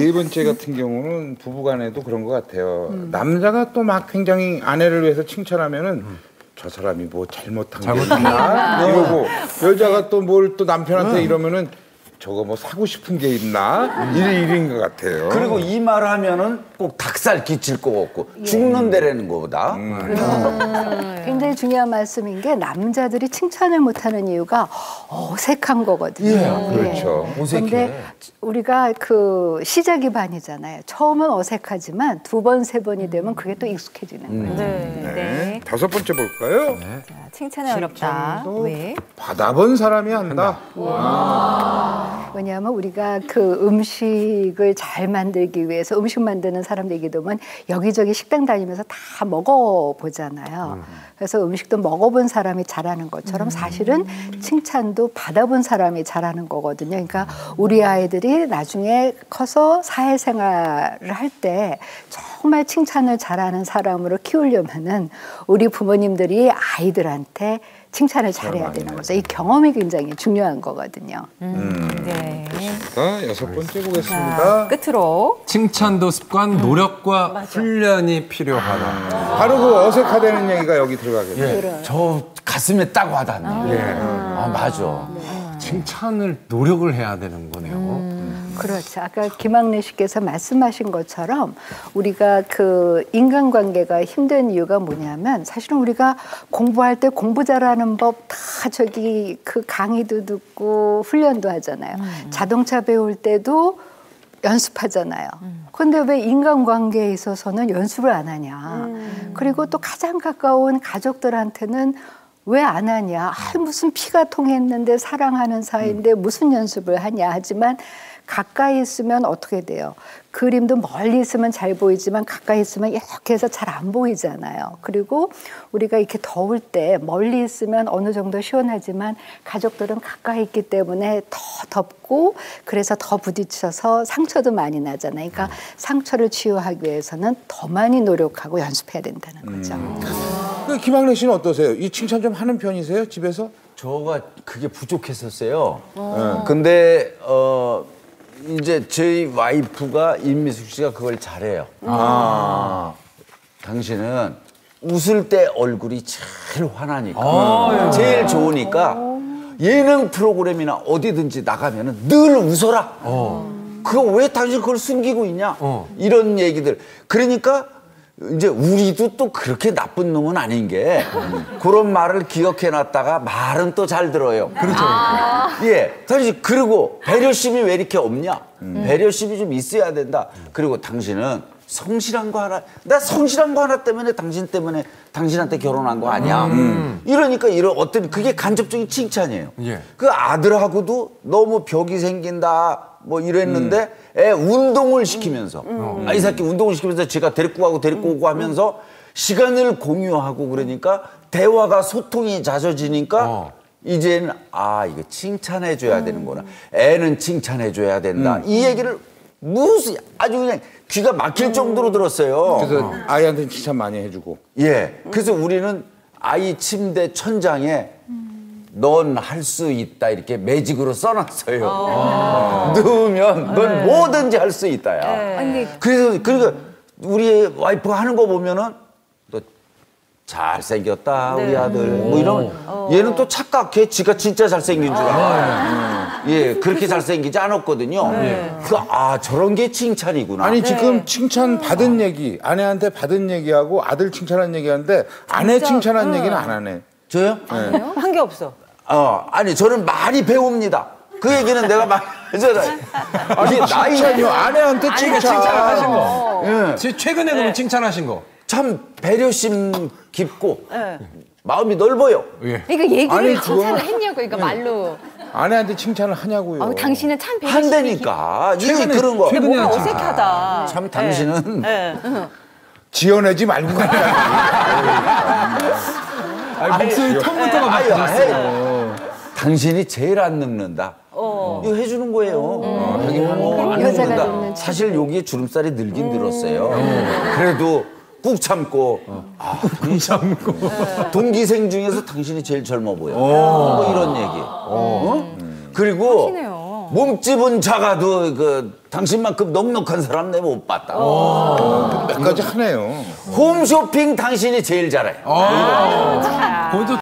네 번째 같은 경우는 부부간에도 그런 것 같아요. 남자가 또 막 굉장히 아내를 위해서 칭찬하면은 저 사람이 뭐 잘못한 게 있나 이러고 여자가 또 뭘 또 남편한테 이러면은 저거 뭐 사고 싶은 게 있나 일 일인 것 같아요. 그리고 이 말 하면은 꼭 닭살 끼칠 거 없고 죽는 데라는 거보다 굉장히 중요한 말씀인 게 남자들이 칭찬을 못하는 이유가 어색한 거거든요. 예, 그렇죠. 그런데 우리가 그 시작이 반이잖아요. 처음은 어색하지만 두 번, 세 번이 되면 그게 또 익숙해지는 거예요. 네. 네. 네. 다섯 번째 볼까요? 자, 칭찬이 어렵다. 칭찬도 왜? 받아본 사람이 한다. 왜냐하면 우리가 그 음식을 잘 만들기 위해서 음식 만드는 사람들 얘기 들으면 여기저기 식당 다니면서 다 먹어보잖아요. 그래서 음식도 먹어본 사람이 잘하는 것처럼 사실은 칭찬도 받아본 사람이 잘하는 거거든요. 그러니까 우리 아이들이 나중에 커서 사회생활을 할 때 정말 칭찬을 잘하는 사람으로 키우려면은 우리 부모님들이 아이들한테 칭찬을 잘해야 되는 거죠. 이 경험이 굉장히 중요한 거거든요. 네. 자, 여섯 번째 자, 보겠습니다. 끝으로 칭찬도 습관, 노력과 훈련이 필요하다. 바로 그 어색하다는 얘기가 여기 들어가겠네요. 예, 저 가슴에 딱 와닿네. 아, 맞아. 칭찬을 노력을 해야 되는 거네요. 그렇죠. 아까 김학래 씨께서 말씀하신 것처럼 우리가 그 인간관계가 힘든 이유가 뭐냐면 사실은 우리가 공부할 때 공부 잘하는 법 다 저기 그 강의도 듣고 훈련도 하잖아요. 자동차 배울 때도 연습하잖아요. 그런데 왜 인간관계에 있어서는 연습을 안 하냐. 그리고 또 가장 가까운 가족들한테는 왜 안 하냐. 아, 무슨 피가 통했는데 사랑하는 사이인데 무슨 연습을 하냐. 하지만 가까이 있으면 어떻게 돼요? 그림도 멀리 있으면 잘 보이지만 가까이 있으면 이렇게 해서 잘 안 보이잖아요. 그리고 우리가 이렇게 더울 때 멀리 있으면 어느 정도 시원하지만 가족들은 가까이 있기 때문에 더 덥고 그래서 더 부딪혀서 상처도 많이 나잖아요. 그러니까 상처를 치유하기 위해서는 더 많이 노력하고 연습해야 된다는 거죠. 그 김학래 씨는 어떠세요? 이 칭찬 좀 하는 편이세요? 집에서? 저가 그게 부족했었어요. 근데 어 이제 저희 와이프가 임미숙 씨가 그걸 잘해요. 아. 당신은 웃을 때 얼굴이 제일 환하니까 제일 좋으니까 예능 프로그램이나 어디든지 나가면은 늘 웃어라. 그거 왜 당신 그걸 숨기고 있냐? 이런 얘기들. 그러니까 이제 우리도 또 그렇게 나쁜 놈은 아닌 게 그런 말을 기억해 놨다가 말은 또 잘 들어요. 그렇죠. 예. 당신 그리고 배려심이 왜 이렇게 없냐? 배려심이 좀 있어야 된다. 그리고 당신은 성실한 거 하나, 나 성실한 거 하나 때문에 당신 때문에 당신한테 결혼한 거 아니야. 이러니까 이런 어떤 그게 간접적인 칭찬이에요. 예. 그 아들하고도 너무 벽이 생긴다 뭐 이랬는데 애 운동을 시키면서. 아, 이 새끼 운동을 시키면서 제가 데리고 가고 데리고 오고 하면서 시간을 공유하고 그러니까 대화가 소통이 잦아지니까 어. 이제는 아 이거 칭찬해 줘야 되는구나. 애는 칭찬해 줘야 된다. 이 얘기를 무슨 아주 그냥 귀가 막힐 정도로 들었어요. 그래서 아이한테 칭찬 많이 해주고. 예. 그래서 우리는 아이 침대 천장에 넌 할 수 있다 이렇게 매직으로 써놨어요. 넣으면 넌 뭐든지 할 수 있다야. 아니, 그래서 그러니까 우리 와이프가 하는 거 보면은 또 잘생겼다 우리 아들 뭐 이런 얘는 또 착각해 지가 진짜 잘생긴 줄 알아. 예, 그렇게 잘생기지 않았거든요. 그아 저런 게 칭찬이구나. 아니 지금 칭찬 받은 얘기 아내한테 받은 얘기하고 아들 칭찬한 얘기하는데 아내 칭찬한 얘기는 안 하네. 저요? 한게 없어. 어, 아니, 저는 많이 배웁니다. 그 얘기는 내가 많이 하잖아요. 아니, 나이, 칭찬이요 아내한테 칭찬. 그 칭찬하신 거. 예, 제- 최근에 그럼 칭찬하신 거. 참 배려심 깊고, 마음이 넓어요. 예. 그러니까 얘기를 아니, 칭찬을 했냐고 그러니까 말로 아내한테 칭찬을 하냐고요. 어, 당신은 참 한다니까. 이게 최근에- 그런 거. 최근에 뭔가. 어색하다. 참 당신은 네. 지어내지 말고 그냥. 아니, 목소리 톤부터가 바뀌었어요. 당신이 제일 안 늙는다. 이거 해주는 거예요. 어, 안 여자가 늙는다. 늙는 사실 여기에 주름살이 늘긴 늘었어요. 그래도 꾹 참고, 아, 꾹 참고. 동기생 중에서 당신이 제일 젊어 보여. 뭐 이런 얘기. 어? 그리고 하시네요. 몸집은 작아도 그 당신만큼 넉넉한 사람 내못 봤다. 몇 가지 하네요. 홈쇼핑 당신이 제일 잘해. 그것도